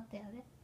かったやで。